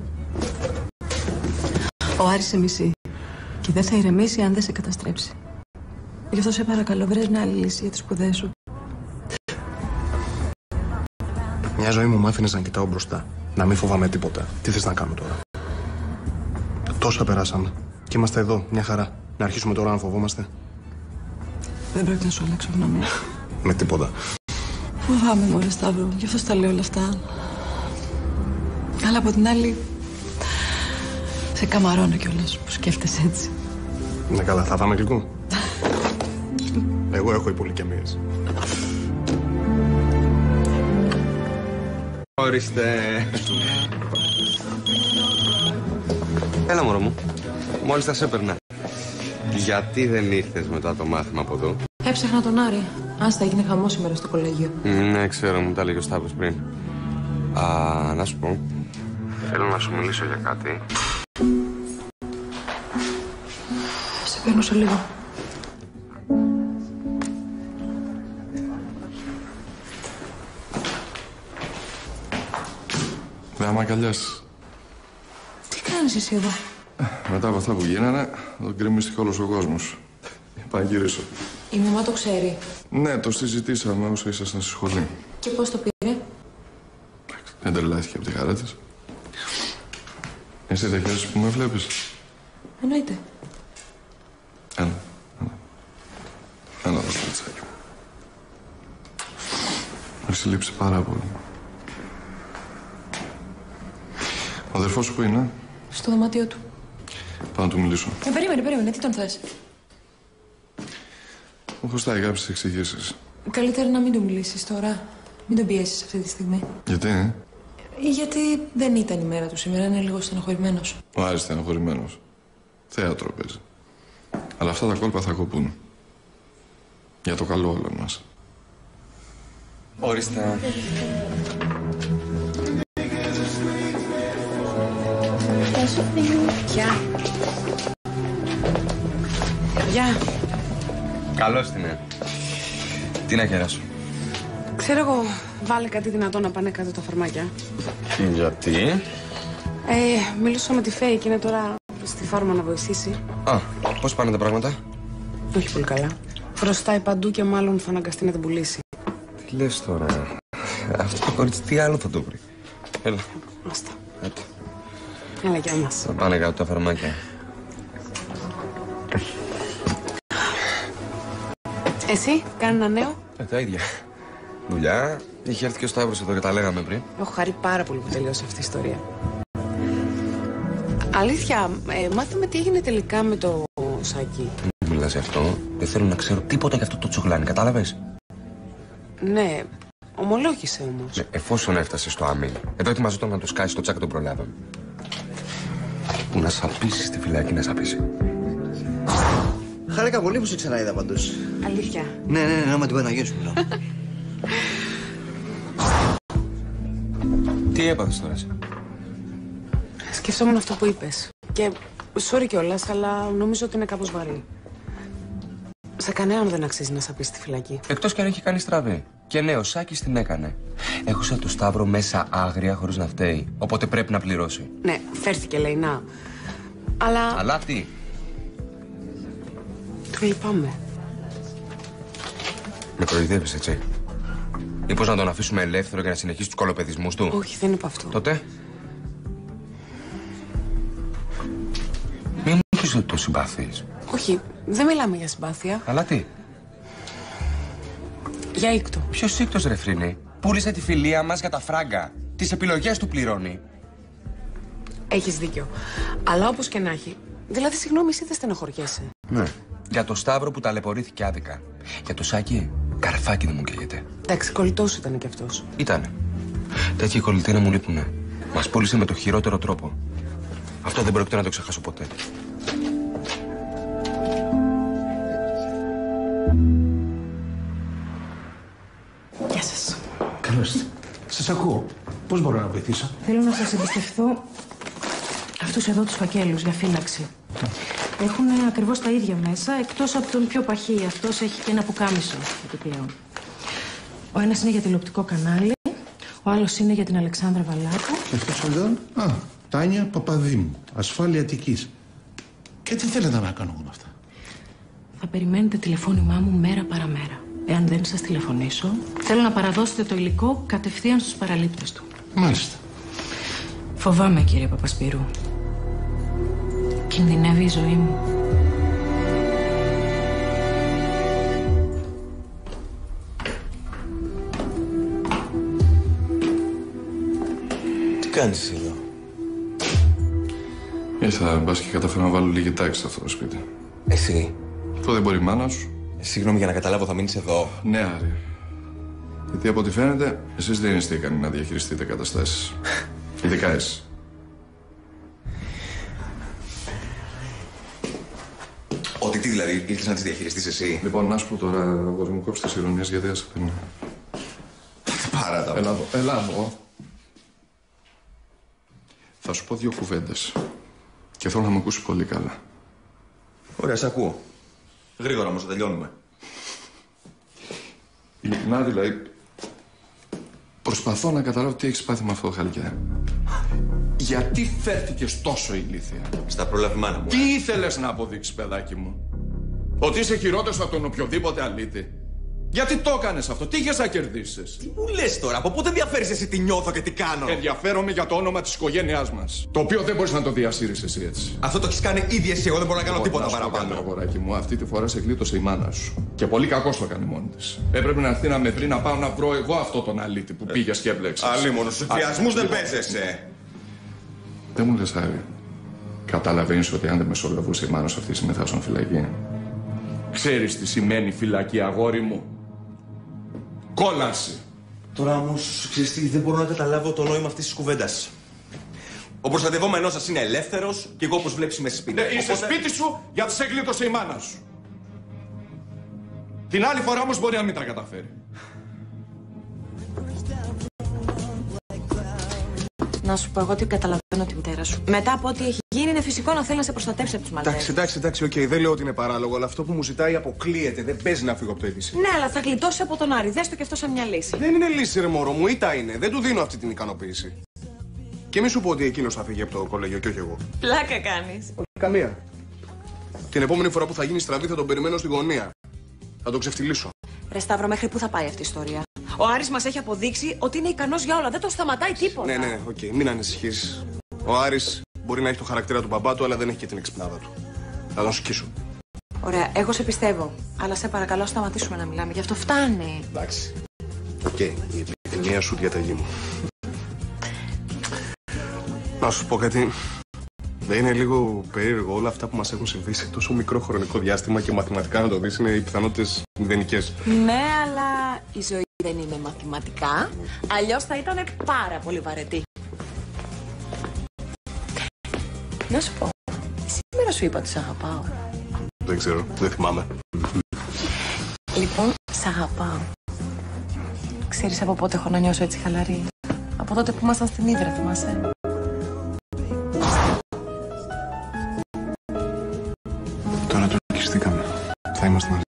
Ο Άρης σε μισεί. Και δεν θα ηρεμήσει αν δεν σε καταστρέψει. Γι' αυτό σε παρακαλώ, βρες μια άλλη λύση για τις σπουδές σου. Μια ζωή μου μ' άφηνε να κοιτάω μπροστά. Να μην φοβάμαι τίποτα. Τι θες να κάνω τώρα; Τόσα περάσαμε. Και είμαστε εδώ, μια χαρά. Να αρχίσουμε τώρα να φοβόμαστε. Δεν πρέπει να σου αλλάξω γνώμη. Με τίποτα. Φοβάμαι, μωρέ Σταύρο. Γι' αυτό στα λέω όλα αυτά. Αλλά από την άλλη, σε καμαρώνω κιόλας που σκέφτεσαι έτσι. Ναι, καλά, θα φάμε γλυκό. Εγώ έχω υπολικιαμίες. Ορίστε. Έλα μωρό μου. Μόλις τα σε έπαιρνα. Γιατί δεν ήρθες μετά το μάθημα από εδώ; Έψαχνα τον Άρη. Άστα, έγινε χαμός σήμερα στο κολέγιο. Ναι, ξέρω, μου τα έλεγε ο Σταύρος πριν. Α, να σου πω. Θέλω να σου μιλήσω για κάτι. Σε παίρνω σε λίγο. Δεν μ' αγκαλιάσεις. Τι κάνεις εσύ εδώ; Μετά από αυτά που γίνανε, θα τον κρεμίστηκε όλος ο κόσμος. Είπα να γυρίσω. Η μαμά το ξέρει. Ναι, το συζητήσαμε όσο ήσασταν στη σχολή. Και πώς το πήρε; Δεν τρελάθηκε από τη χαρά της. Εσύ δεν χαίρεσαι που με βλέπεις. Εννοείται. Έλα, έλα. Έλα εδώ, κοριτσάκι μου. Μου έχει λείψει πάρα πολύ. Ο αδερφός σου που είναι, Στο δωμάτιο του. πάω να του μιλήσω. Ε, περίμενε, περίμενε. Τι τον θες; Μου χρωστάει κάποιες εξηγήσεις. Καλύτερα να μην του μιλήσεις τώρα. Μην τον πιέσεις αυτή τη στιγμή. Γιατί, ε; Ή γιατί δεν ήταν η μέρα του σήμερα. Είναι λίγο στενοχωρημένος. Ο Άρης στεναχωρημένος. Θέατρο παίζει. Αλλά αυτά τα κόλπα θα κοπούν. Για το καλό όλων μας. Ορίστε. Γεια. Γεια. Καλώς την είναι. Τι να κεράσω. Ξέρω εγώ, βάλε κάτι δυνατό να πάνε κάτω τα φαρμάκια. Γιατί; Ε, μιλούσα με τη Φέη και είναι τώρα στη φάρμα να βοηθήσει. Α, πώς πάνε τα πράγματα; Όχι πολύ καλά. Χρωστάει παντού και μάλλον θα αναγκαστεί να την πουλήσει. Τι λες τώρα; Αυτό το κορίτσι τι άλλο θα το βρει; Έλα. Άστα. Έλα. Έλα, γεια μας. Θα πάνε κάτω τα φαρμάκια. Εσύ, κάνει ένα νέο. Ε, τα ίδια. Δουλειά. Είχε έρθει και ο Σταύρος εδώ και τα λέγαμε πριν. Έχω χαρεί πάρα πολύ που τελείωσε αυτή η ιστορία. Αλήθεια, ε, μάθαμε τι έγινε τελικά με το σάκι. Μην μιλάς γι' αυτό. Δεν θέλω να ξέρω τίποτα για αυτό το τσογλάνι, κατάλαβες; Ναι, ομολόγησε όμως. Ναι, εφόσον έφτασε στο άμυ, εδώ ετοιμαζόταν να το σκάσει στο τσάκ τον προλάβαμε. Που να σαπίσει στη φυλακή να σαπίσει. Χάρηκα πολύ που σε ξαναείδα πάντως. Αλήθεια. Ναι, ναι, ναι, άμα την Παναγία σου μιλάω. Τι έπαθες τώρα εσύ; Σκεφτόμουν αυτό που είπες. Και sorry κιόλας, αλλά νομίζω ότι είναι κάπως βαρύ. Σε κανέναν δεν αξίζει να σαπίσει στη φυλακή. Εκτός κι αν έχει κάνει στραβή. Και ναι, ο Σάκης την έκανε. Έχω σαν το Σταύρο μέσα άγρια χωρίς να φταίει. Οπότε πρέπει να πληρώσει. Ναι, φέρθηκε λέει να. Αλλά Αλλά τι; Το λυπάμαι. Με κοροϊδεύεις έτσι. Μήπως να τον αφήσουμε ελεύθερο για να συνεχίσει τους κολοπεδισμούς του; Όχι, δεν είπα αυτό. Τότε; Μην μου πεις ότι το συμπαθείς. Όχι, δεν μιλάμε για συμπάθεια. Αλλά τι; Για ήκτο. Ποιος σύκτος ρε φρύνη. Πούλησε τη φιλία μας για τα φράγκα. Τις επιλογές του πληρώνει. Έχεις δίκιο. Αλλά όπως και να έχει. Δηλαδή, συγγνώμη, εσύ δεν στενοχωριέσαι. Ναι. Για το Σταύρο που ταλαιπωρήθηκε άδικα. Για το Σάκη, καρφάκι δεν μου καίγεται. Εντάξει, κολλητός ήταν κι αυτός. Ήτανε. Τέτοιοι κολλητοί να μου λείπουνε. Μας πούλησε με το χειρότερο τρόπο. Αυτό δεν πρόκειται να το ξεχάσω ποτέ. Γεια σας. Καλώς ήρθατε. Σας ακούω. Πώς μπορώ να βοηθήσω; Θέλω να σας εμπιστευθώ αυτούς εδώ τους φακέλους για φύλαξη. Έχουν ακριβώς τα ίδια μέσα, εκτός από τον πιο παχύ. Αυτός έχει και ένα πουκάμισο επιπλέον. Ο ένας είναι για τηλεοπτικό κανάλι, ο άλλος είναι για την Αλεξάνδρα Βαλάκου. Και αυτός εδώ, α, Τάνια Παπαδήμου, ασφάλεια Αττικής. Και τι θέλετε να κάνω εγώ με αυτά; Θα περιμένετε τηλεφώνημά μου μέρα παραμέρα. Εάν δεν σας τηλεφωνήσω, θέλω να παραδώσετε το υλικό κατευθείαν στους παραλήπτες του. Μάλιστα. Φοβάμαι, κύριε Παπασπύρου. Κινδυνεύει η ζωή μου. Τι κάνεις εσύ εδώ; Ήρθα, μπας και καταφέρω να βάλω λίγη τάξη σε αυτό το σπίτι. Εσύ. Αυτό δεν μπορεί η μάνα σου. Συγγνώμη για να καταλάβω, θα μείνεις εδώ. Ναι, Άρη. Γιατί από ό,τι φαίνεται, εσείς δεν είστε ικανοί να διαχειριστείτε καταστάσεις. Ειδικά εσύ. Τι δηλαδή, ήρθες να τις διαχειριστείς εσύ; Λοιπόν, να σου πω τώρα, αγόρι μου, κόψτε τις ηρωνίες γιατί δεν σε παίρνω. Παρά τα. Έλα εδώ, έλα εδώ. Θα σου πω δύο κουβέντες. Και θέλω να με ακούσει πολύ καλά. Ωραία, σε ακούω. Γρήγορα όμως, θα τελειώνουμε. Ειλικρινά δηλαδή, προσπαθώ να καταλάβω τι έχεις πάθει με αυτό το χαλκιά. Γιατί φέρθηκες τόσο ηλίθια. Στα πρόλαβη μάνα μου. Τι ήθελες να αποδείξεις, παιδάκι μου; Ότι είσαι χειρότερος από τον οποιοδήποτε αλήτη. Γιατί το έκανες αυτό, τι είχες να κερδίσεις; Τι μου λες τώρα, από πότε ενδιαφέρεις εσύ τι νιώθω και τι κάνω; Ενδιαφέρομαι για το όνομα της οικογένειάς μας. Το οποίο δεν μπορείς να το διασύρεις εσύ έτσι. Αυτό το έχεις κάνει ήδη εσύ, εγώ δεν μπορώ να κάνω Λοιπόν, τίποτα να σου πω κάτι, παραπάνω. αγοράκι μου, αυτή τη φορά σε γλίτωσε η μάνα σου. Και πολύ κακός το έκανε μόνη της. Έπρεπε να έρθει να με βρει να πάω να βρω εγώ αυτό τον αλήτη που πήγε και έβλεξε. Αλίμονο, στους εκβιασμούς δεν παίζεσαι. Δεν μου λες, Άρη. Καταλαβαίνεις ότι αν δεν μεσολαβούσε η μάνα σου αυτή τη συμμετάσσον φυλακή. Ξέρεις τι σημαίνει φυλακή, αγόρι μου. Κόλαση. Τώρα όμως, ξέρεις τι, δεν μπορώ να καταλάβω το νόημα αυτής της κουβέντας. Ο προστατευόμενός σας είναι ελεύθερος και εγώ, όπως βλέπεις, είμαι σπίτι. Ναι, είσαι σπίτι σου γιατί σε γλίτωσε η μάνα σου. Την άλλη φορά όμως μπορεί να μην τα καταφέρει. Να σου πω εγώ ότι καταλαβαίνω τη μητέρα σου. Μετά από ό,τι έχει γίνει, είναι φυσικό να θέλει να σε προστατεύσει από τους Μαλτέζους. Εντάξει, εντάξει, εντάξει, οκ, δεν λέω ότι είναι παράλογο, αλλά αυτό που μου ζητάει αποκλείεται. Δεν παίζει να φύγω από το είδηση. Ναι, αλλά θα γλιτώσεις από τον Άρη. Δες το και αυτό σαν μια λύση. Δεν είναι λύση, ρε μωρό μου, ήττα είναι. Δεν του δίνω αυτή την ικανοποίηση. Και μη σου πω ότι εκείνος θα φύγει από το κολέγιο και όχι εγώ. Πλάκα κάνεις. Καμία. Την επόμενη φορά που θα γίνει στραβή θα τον περιμένω στη γωνία. Θα τον ξεφτιλίσω. Ρε Σταύρο, μέχρι πού θα πάει αυτή η ιστορία; Ο Άρης μας έχει αποδείξει ότι είναι ικανός για όλα. Δεν το σταματάει τίποτα. Ναι, ναι, οκ, μην ανησυχείς. Ο Άρης Μπορεί να έχει το χαρακτήρα του μπαμπά του, αλλά δεν έχει και την εξυπνάδα του. Θα τον σκίσω. Ωραία, εγώ σε πιστεύω. Αλλά σε παρακαλώ σταματήσουμε να μιλάμε γι' αυτό, φτάνει. Εντάξει. Οκ, η επιθυμία σου διαταγή μου. Να σου πω κάτι. Δεν είναι λίγο περίεργο όλα αυτά που μας έχουν συμβεί σε τόσο μικρό χρονικό διάστημα και μαθηματικά να το δεις είναι οι πιθανότητες μηδενικές. Ναι, αλλά η ζωή δεν είναι μαθηματικά. Αλλιώς θα ήταν πάρα πολύ βαρετή. Να σου πω, σήμερα σου είπα ότι σε αγαπάω. Δεν ξέρω, δεν θυμάμαι. Λοιπόν, σε αγαπάω. Ξέρεις από πότε έχω να νιώσω έτσι χαλαρή; Από τότε που ήμασταν στην Ήδρα, θυμάσαι; Τώρα το ελκυστήκαμε. Θα είμαστε μαζί.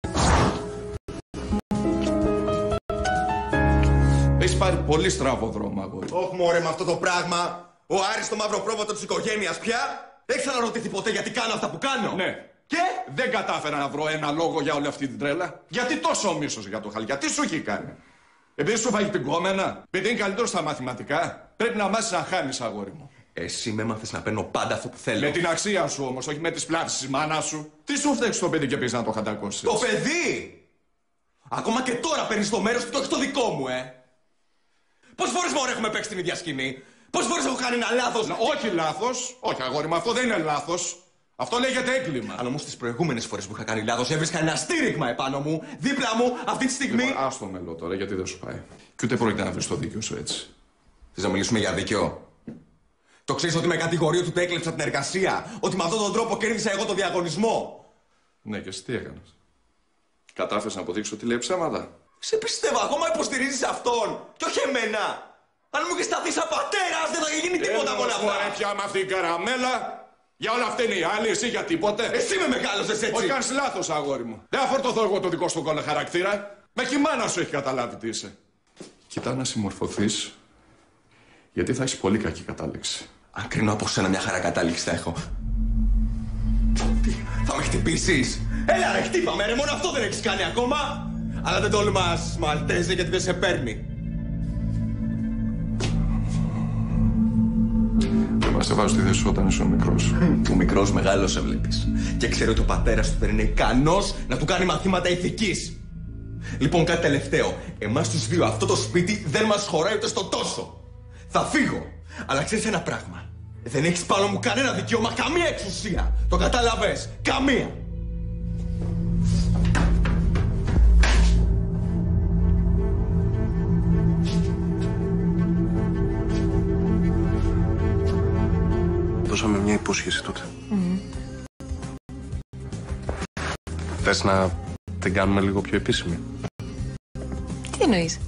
Έχεις πάρει πολύ στραβό δρόμο, αγόρι. Όχι μωρέ με αυτό το πράγμα. Ο Άρης το μαύρο πρόβατο της οικογένειας πια. Έχεις αναρωτηθεί ποτέ γιατί κάνω αυτά που κάνω; Ναι. Και; Δεν κατάφερα να βρω ένα λόγο για όλη αυτή την τρέλα. Γιατί τόσο μίσο για το χαλιά, τι σου έχει κάνει; Επειδή σου φάγει την κόμενα, επειδή είναι καλύτερο στα μαθηματικά, πρέπει να μάθεις να χάνεις, αγόρι μου. Εσύ με έμαθες να παίρνω πάντα αυτό που θέλω. Με την αξία σου όμως, όχι με τις πλάψει της μάνας σου. Τι σου φταίει το παιδί και πεις να το χαντακώσεις; Το παιδί! Ακόμα και τώρα παίρνεις το μέρος του και όχι το δικό μου, ε! Πόσε φορές μωρέ έχουμε παίξει την ίδια σκηνή! Πόσε φορές έχω κάνει ένα λάθος! Όχι λάθος, όχι αγόρι μου, αυτό δεν είναι λάθος. Αυτό λέγεται έγκλημα. Αν όμως τις προηγούμενες φορές που είχα κάνει λάθος έβρισκα ένα στήριγμα επάνω μου, δίπλα μου, αυτή τη στιγμή. Λοιπόν, άστο μελό τώρα, γιατί δεν σου πάει. Και ούτε πρόκειται να βρεις το δίκιο σου έτσι. Θες να μιλήσουμε για δίκαιο; Το ξέρεις ότι με κατηγορεί ότι του έκλεψα την εργασία. Ότι με αυτόν τον τρόπο κέρδισα εγώ το διαγωνισμό; Ναι, και εσύ τι έκανες; Κατάφερες να αποδείξεις ότι λέει ψέματα; Σε πιστεύω, ακόμα υποστηρίζεις αυτόν και όχι εμένα. Αν μου είχε σταθεί σαν πατέρας, δεν θα είχε γίνει τίποτα από όλα αυτά. Μωρέ, πια με αυτή η καραμέλα. Για όλα αυτά είναι οι άλλοι, εσύ για τίποτε. Εσύ με μεγάλωσες έτσι. Όχι, κάνεις λάθος, αγόρι μου. Δεν θα φορτωθώ εγώ το δικό σου κόλλο χαρακτήρα. Με η μάνα σου έχει καταλάβει τι είσαι. Κοιτά να συμμορφωθείς, γιατί θα έχεις πολύ κακή κατάληξη. Αν κρίνω από σένα μια χαρά κατάληξη θα έχω. Τι, θα με χτυπήσεις; Έλα ρε, χτύπαμε ρε, μόνο αυτό δεν έχεις κάνει ακόμα. Αλλά δεν τολμάς, Μαλτέζε, γιατί δεν σε παίρνει. Δεν μας βάζω στη θέση σου όταν ήσουν μικρός. Ο μικρός μεγάλος σε βλέπει. Και ξέρω ότι ο πατέρας του δεν είναι ικανός να του κάνει μαθήματα ηθικής. Λοιπόν, κάτι τελευταίο. Εμάς τους δύο αυτό το σπίτι δεν μας χωράει ούτε στο τόσο. Θα φύγω. Αλλά ξέρεις ένα πράγμα. Δεν έχεις πάνω μου κανένα δικαίωμα, καμία εξουσία. Το κατάλαβες. Καμία. Υπόσχεση τότε. Θες να την κάνουμε λίγο πιο επίσημη; Τι εννοείς;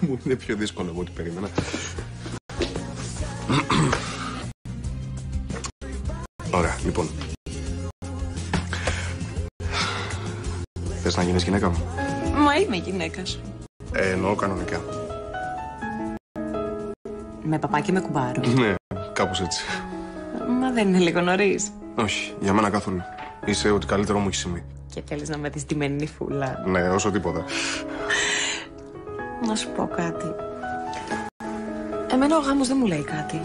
Μου είναι πιο δύσκολο από ό,τι περίμενα. Ωραία, λοιπόν. Θες να γίνεις γυναίκα μου; Μα είμαι γυναίκας σου. Ε, εννοώ κανονικά. Με παπάκι με κουμπάρο. Ναι, κάπως έτσι. Μα δεν είναι λίγο νωρίς. Όχι, για μένα καθόλου. Είσαι ό,τι καλύτερο μου έχει συμβεί. Και θέλεις να με δεις τη μενή φούλα. Ναι, όσο τίποτα. Να σου πω κάτι. Εμένα ο γάμος δεν μου λέει κάτι.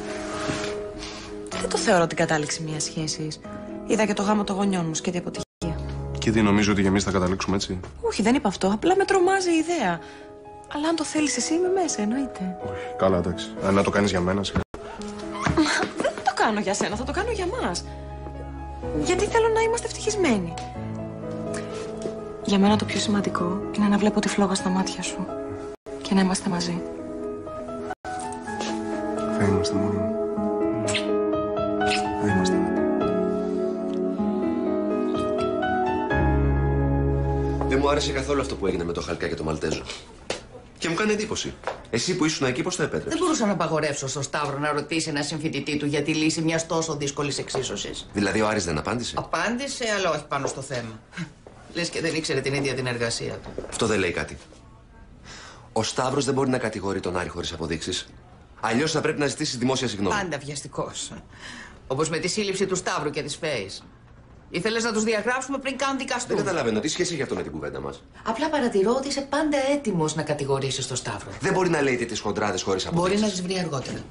Δεν το θεωρώ την κατάληξη μιας σχέσης. Είδα και το γάμο των γονιών μου και την αποτυχία. Και τι νομίζω ότι και εμείς θα καταλήξουμε έτσι; Όχι, δεν είπα αυτό. Απλά με τρομάζει η ιδέα. Αλλά αν το θέλεις εσύ, είμαι μέσα, εννοείται. Καλά, εντάξει. Αν να το κάνεις για μένα, σιγά. Δεν το κάνω για σένα, θα το κάνω για μας. Γιατί θέλω να είμαστε ευτυχισμένοι. Για μένα το πιο σημαντικό είναι να βλέπω τη φλόγα στα μάτια σου και να είμαστε μαζί. Θα είμαστε μόνο. Θα είμαστε. Δεν μου άρεσε καθόλου αυτό που έγινε με το Χαλκά και το Μαλτέζο. Και μου κάνει εντύπωση. Εσύ που ήσουν εκεί, πώς το επέτρεψες; Δεν μπορούσα να απαγορεύσω στο Σταύρο να ρωτήσει ένα συμφοιτητή του για τη λύση μιας τόσο δύσκολης εξίσωσης. Δηλαδή ο Άρης δεν απάντησε; Απάντησε, αλλά όχι πάνω στο θέμα. Λες και δεν ήξερε την ίδια την εργασία του. Αυτό δεν λέει κάτι. Ο Σταύρος δεν μπορεί να κατηγορεί τον Άρη χωρίς αποδείξεις. Αλλιώς θα πρέπει να ζητήσει δημόσια συγγνώμη. Πάντα βιαστικός. Όπως με τη σύλληψη του Σταύρου και της Φέης. Ήθελες να τους διαγράψουμε πριν καν δικαστούν. Δεν καταλαβαίνω τι σχέση έχει αυτό με την κουβέντα μας; Απλά παρατηρώ ότι είσαι πάντα έτοιμος να κατηγορήσεις τον Σταύρο. Δεν μπορεί να λέει τέτοιες χοντράδες χωρίς αποδείξεις. Μπορεί να τις βρει αργότερα.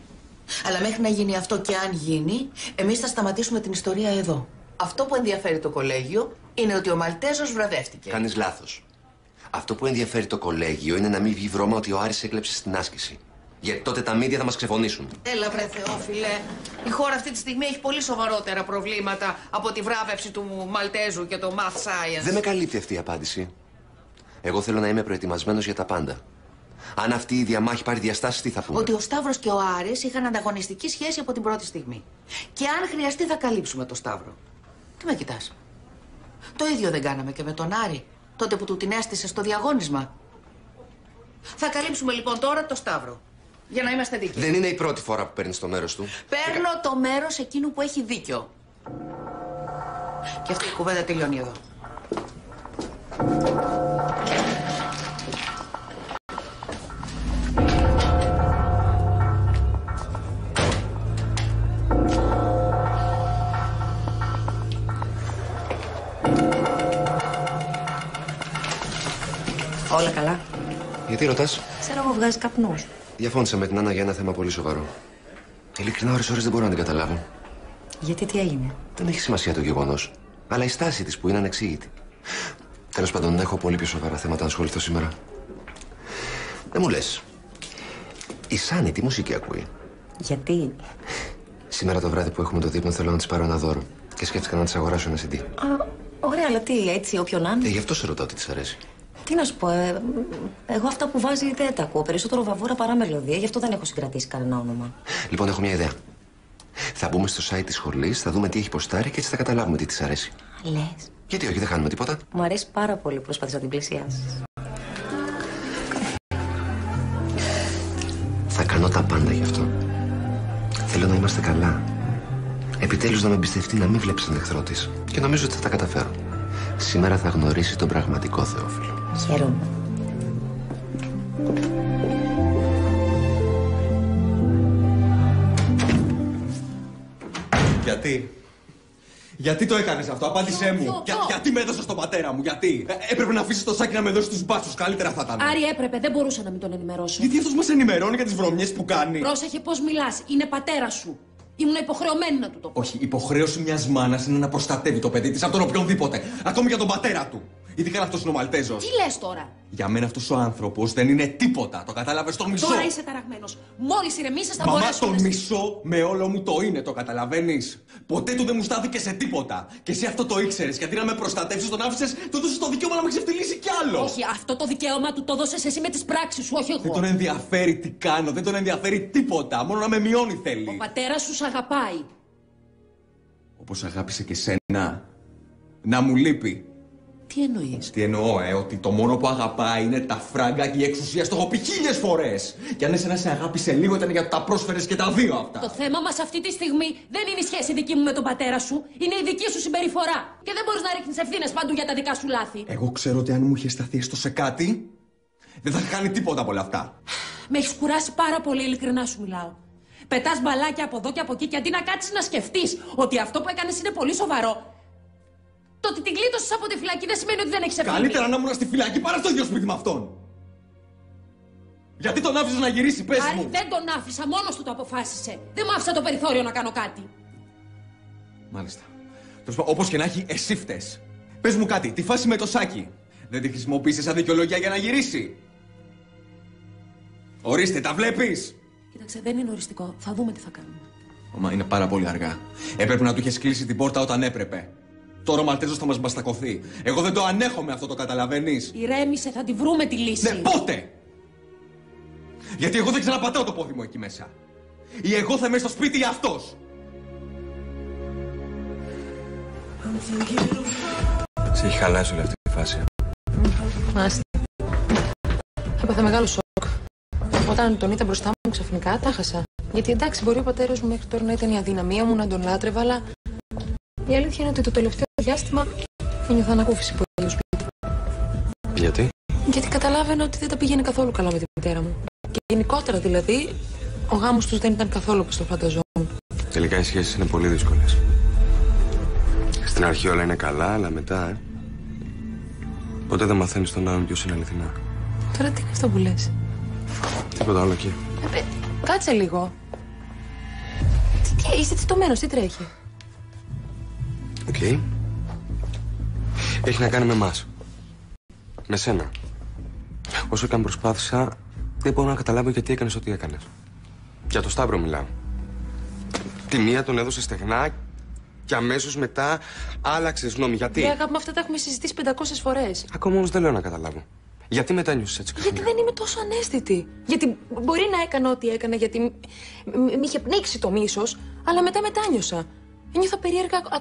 Αλλά μέχρι να γίνει αυτό και αν γίνει, εμείς θα σταματήσουμε την ιστορία εδώ. Αυτό που ενδιαφέρει το κολέγιο είναι ότι ο Μαλτέζος βραβεύτηκε. Κάνεις λάθος. Αυτό που ενδιαφέρει το κολέγιο είναι να μην βγει βρώμα ότι ο Άρης έκλεψε στην άσκηση. Γιατί τότε τα μίντια θα μας ξεφωνήσουν. Έλα βρε Θεόφιλε. Η χώρα αυτή τη στιγμή έχει πολύ σοβαρότερα προβλήματα από τη βράβευση του Μαλτέζου και το Math Science. Δεν με καλύπτει αυτή η απάντηση. Εγώ θέλω να είμαι προετοιμασμένος για τα πάντα. Αν αυτή η διαμάχη πάρει διαστάσεις, τι θα πούμε; Ότι ο Σταύρος και ο Άρης είχαν ανταγωνιστική σχέση από την πρώτη στιγμή. Και αν χρειαστεί θα καλύψουμε το Σταύρο. Τι με κοιτάς; Το ίδιο δεν κάναμε και με τον Άρη, τότε που του την έστησε στο διαγώνισμα. Θα καλύψουμε λοιπόν τώρα το Σταύρο. Για να είμαστε δίκαιοι. Δεν είναι η πρώτη φορά που παίρνεις το μέρος του. Παίρνω το μέρος εκείνου που έχει δίκιο. Και αυτή η κουβέντα τελειώνει εδώ. Όλα καλά. Γιατί ρωτάς; Ξέρω εγώ βγάζεις καπνούς. Διαφώνησα με την Άννα για ένα θέμα πολύ σοβαρό. Ειλικρινά, ώρες ώρες δεν μπορώ να την καταλάβω. Γιατί τι έγινε; Δεν έχει σημασία το γεγονός. Αλλά η στάση της που είναι ανεξήγητη. Τέλος πάντων, έχω πολύ πιο σοβαρά θέματα να ασχοληθώ σήμερα. Δεν μου λες. Η Σάνι τι μουσική ακούει; Γιατί; Σήμερα το βράδυ που έχουμε το δείπνο θέλω να της πάρω ένα δώρο. Και σκέφτηκα να της αγοράσω ένα CD. Α, ωραία, αλλά τι, έτσι, όποιον να είναι. Ε, γι' αυτό σε ρωτάω τι της αρέσει. Τι να σου πω, ε, εγώ αυτά που βάζει δεν τα ακούω. Περισσότερο βαβούρα παρά μελωδία, γι' αυτό δεν έχω συγκρατήσει κανένα όνομα. Λοιπόν, έχω μια ιδέα. Θα μπούμε στο site της σχολής, θα δούμε τι έχει ποστάρει και έτσι θα καταλάβουμε τι της αρέσει. Λες. Γιατί όχι, δεν χάνουμε τίποτα. Μου αρέσει πάρα πολύ που προσπαθείς να την πλησιάσεις. Θα κάνω τα πάντα γι' αυτό. Θέλω να είμαστε καλά. Επιτέλους να με εμπιστευτεί να μην βλέπεις τον εχθρό της. Και νομίζω ότι θα τα καταφέρω. Σήμερα θα γνωρίσει τον πραγματικό Θεόφιλο. Χαίρομαι. Γιατί; Γιατί το έκανες αυτό, απάντησέ μου. ποιο, Για- ποιο; γιατί με έδωσες τον πατέρα μου, γιατί; Ε, έπρεπε να αφήσεις το σάκι να με δώσει τους μπάτσους. Καλύτερα θα ήταν. Άρη έπρεπε, δεν μπορούσα να μην τον ενημερώσω. Γιατί αυτός μας ενημερώνει για τις βρωμιές που κάνει. Πρόσεχε πώς μιλάς. Είναι πατέρα σου. Ήμουν υποχρεωμένη να του το πω. Όχι, υποχρέωση μιας μάνας είναι να προστατεύει το παιδί της από τον οποιονδήποτε. Ακόμη για τον πατέρα του. Ειδικά αν αυτός είναι ο Μαλτέζος. Τι λες τώρα; Για μένα αυτός ο άνθρωπος δεν είναι τίποτα. Το κατάλαβες τον μισό. Τώρα είσαι ταραγμένος. Μόλις ηρεμήσεις θα Μαμά, μπορέσουμε. τον μισό με όλο μου το είναι, το καταλαβαίνεις; Ποτέ του δεν μου στάθηκε σε τίποτα. Και εσύ αυτό το ήξερες. Γιατί να με προστατεύσεις, τον άφησες, του έδωσε το δικαίωμα να με ξεφτυλίσει κι άλλο. Όχι, αυτό το δικαίωμα του το έδωσε εσύ με τις πράξεις σου, όχι Δεν εγώ. τον ενδιαφέρει τι κάνω, δεν τον ενδιαφέρει τίποτα. Μόνο να με μειώνει θέλει. Ο πατέρας σου σ' αγαπάει. Όπως αγάπησε και σένα. Να μου λείπει. Τι εννοείς; Τι εννοώ, ε, ότι το μόνο που αγαπάει είναι τα φράγκα και η εξουσία. Στο έχω πει χίλιες φορές. Και αν εσένα σε αγάπησε λίγο, ήταν γιατί τα πρόσφερες και τα δύο αυτά. Το θέμα μας αυτή τη στιγμή δεν είναι η σχέση δική μου με τον πατέρα σου, είναι η δική σου συμπεριφορά. Και δεν μπορείς να ρίχνεις ευθύνες παντού για τα δικά σου λάθη. Εγώ ξέρω ότι αν μου είχε σταθεί έστω σε κάτι, δεν θα είχα κάνει τίποτα από όλα αυτά. Με έχεις κουράσει πάρα πολύ, ειλικρινά σου μιλάω. Πετάς μπαλάκια από εδώ και από εκεί και αντί να κάτσεις να σκεφτείς ότι αυτό που έκανες είναι πολύ σοβαρό. Το ότι την κλείτωσες από τη φυλακή δεν σημαίνει ότι δεν έχεις ευθύνη. Καλύτερα να ήμουν στη φυλακή παρά στο ίδιο σπίτι με αυτόν. Γιατί τον άφησες να γυρίσει, πες Άρη, μου. δεν τον άφησα, μόνος του το αποφάσισε. Δεν μου άφησα το περιθώριο να κάνω κάτι. Μάλιστα. Όπως και να έχει, εσύ φταίει. Πες μου κάτι, τη φάση με το σάκι. Δεν τη χρησιμοποίησες σαν δικαιολογία για να γυρίσει; Ορίστε, τα βλέπεις; Κοίταξε, δεν είναι οριστικό. Θα δούμε τι θα κάνουμε. Μα είναι πάρα πολύ αργά. Έπρεπε να του είχες κλείσει την πόρτα όταν έπρεπε. Τώρα ο Μαλτέζο θα μας μπαστακωθεί. Εγώ δεν το ανέχομαι αυτό, το καταλαβαίνεις. Ηρέμησε, θα τη βρούμε τη λύση. Ναι, πότε! Γιατί εγώ δεν ξαναπατάω το πόδι μου εκεί μέσα. Ή εγώ θα είμαι στο σπίτι ή αυτός. Σε έχει χαλάσει όλη αυτή η φάση. Μάλιστα. Έπαθα μεγάλο σοκ. Όταν τον είδα μπροστά μου ξαφνικά, τα χάσα. Γιατί εντάξει, μπορεί ο πατέρας μου μέχρι τώρα να ήταν η αδυναμία μου, να τον λάτρευα, αλλά η αλήθεια είναι ότι το τελευταίο διάστημα ένιωθα ανακούφιση που στο σπίτι. Γιατί; Γιατί καταλάβαινα ότι δεν τα πήγαινε καθόλου καλά με τη μητέρα μου. Και γενικότερα δηλαδή, ο γάμος τους δεν ήταν καθόλου όπως το φανταζόμουν. Τελικά οι σχέσεις είναι πολύ δύσκολες. Στην αρχή όλα είναι καλά, αλλά μετά, ε. Ποτέ δεν μαθαίνεις τον άλλον ποιος είναι αληθινά. Τώρα τι είναι αυτό που λες; Τίποτα άλλο εκεί. Κάτσε λίγο. Τι, είσαι τσιτωμένος, τι τρέχει; Οκ. Έχει να κάνει με εμάς. Με σένα. Όσο και αν προσπάθησα, δεν μπορώ να καταλάβω γιατί έκανες ό,τι έκανες. Για το Σταύρο μιλάω. Τη μία τον έδωσες στεγνά και αμέσως μετά άλλαξες γνώμη. Γιατί; Ρε αγάπη, με αυτά τα έχουμε συζητήσει 500 φορές. Ακόμα όμως δεν λέω να καταλάβω. Γιατί μετάνιωσες έτσι Γιατί δεν είμαι τόσο αναίσθητη. Γιατί μπορεί να έκανα ό,τι έκανα, γιατί μ- μ- μ' είχε πνίξει το μίσος, αλλά μετά μετάνιωσα. Ένιωθα περίεργα ακόμα